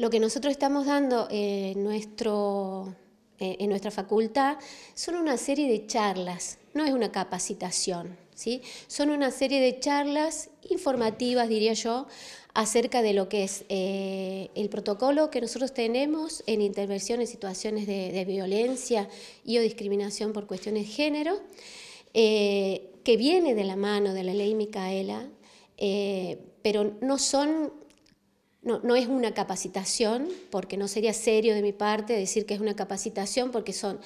Lo que nosotros estamos dando eh, en nuestra facultad son una serie de charlas, no es una capacitación, ¿sí? son una serie de charlas informativas, diría yo, acerca de lo que es eh, el protocolo que nosotros tenemos en intervención en situaciones de, violencia y o discriminación por cuestiones de género, eh, que viene de la mano de la ley Micaela, pero no son no, es una capacitación, porque no sería serio de mi parte decir que es una capacitación, porque son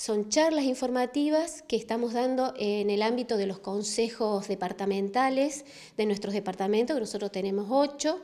son charlas informativas que estamos dando en el ámbito de los consejos departamentales de nuestros departamentos, que nosotros tenemos ocho.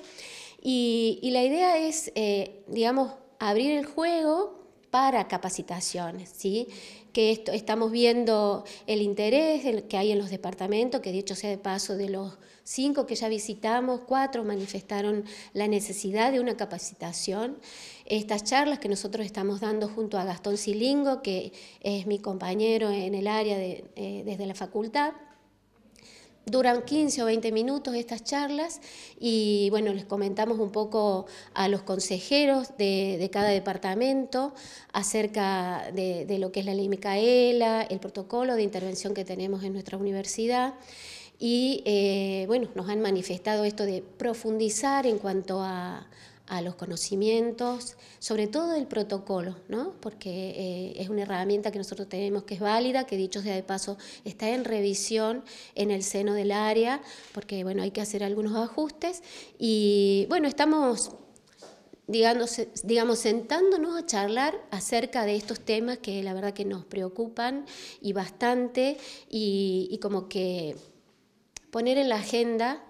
Y, la idea es, eh, digamos, abrir el juego para capacitaciones, ¿sí? que esto, estamos viendo el interés que hay en los departamentos, que dicho sea de paso, de los cinco que ya visitamos, cuatro manifestaron la necesidad de una capacitación. Estas charlas que nosotros estamos dando junto a Gastón Silingo, que es mi compañero en el área de, eh, desde la facultad, Duran 15 o 20 minutos estas charlas y bueno, les comentamos un poco a los consejeros de, cada departamento acerca de, lo que es la ley Micaela, el protocolo de intervención que tenemos en nuestra universidad y eh, bueno, nos han manifestado esto de profundizar en cuanto a, a los conocimientos, sobre todo el protocolo, ¿no? porque eh, es una herramienta que nosotros tenemos que es válida, que dicho sea de paso está en revisión en el seno del área, porque bueno, hay que hacer algunos ajustes y bueno, estamos digamos, sentándonos a charlar acerca de estos temas que la verdad que nos preocupan y bastante y como que poner en la agenda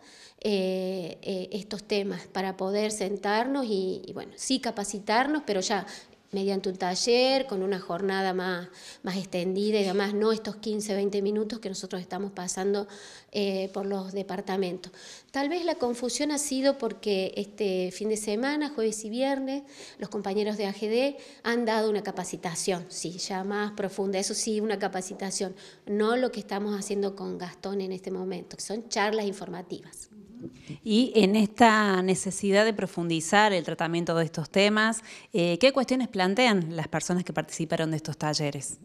eh, eh, estos temas para poder sentarnos y, bueno, sí capacitarnos, pero ya mediante un taller, con una jornada más, más extendida y además no estos 15, 20 minutos que nosotros estamos pasando eh, por los departamentos. Tal vez la confusión ha sido porque este fin de semana, jueves y viernes, los compañeros de AGD han dado una capacitación, sí, ya más profunda, eso sí, una capacitación, no lo que estamos haciendo con Gastón en este momento, que son charlas informativas. Y en esta necesidad de profundizar el tratamiento de estos temas, eh, ¿qué cuestiones plantean las personas que participaron de estos talleres?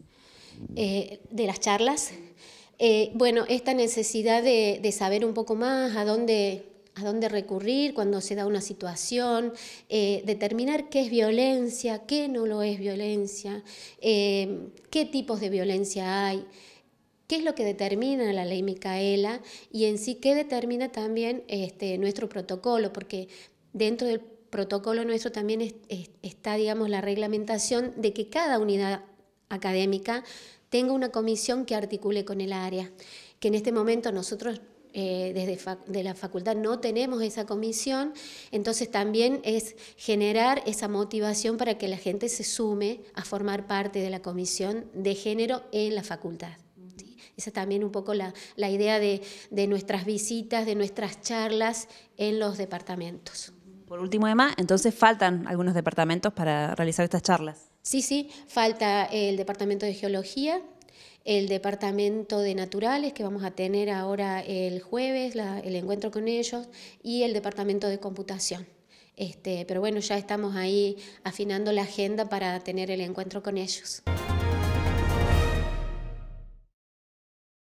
Eh, de las charlas. Eh, bueno, esta necesidad de, saber un poco más a dónde, a dónde recurrir cuando se da una situación, determinar qué es violencia, qué no lo es violencia, qué tipos de violencia hay qué es lo que determina la ley Micaela y en sí qué determina también este, nuestro protocolo, porque dentro del protocolo nuestro también está, digamos, la reglamentación de que cada unidad académica tenga una comisión que articule con el área, que en este momento nosotros eh, desde de la facultad no tenemos esa comisión, entonces también es generar esa motivación para que la gente se sume a formar parte de la comisión de género en la facultad. Esa es también un poco la, idea de, nuestras visitas, de nuestras charlas en los departamentos. Por último, Emma, entonces faltan algunos departamentos para realizar estas charlas. Sí, sí, falta el departamento de geología, el departamento de naturales, que vamos a tener ahora el jueves, el encuentro con ellos, y el departamento de computación. Este, pero bueno, ya estamos ahí afinando la agenda para tener el encuentro con ellos.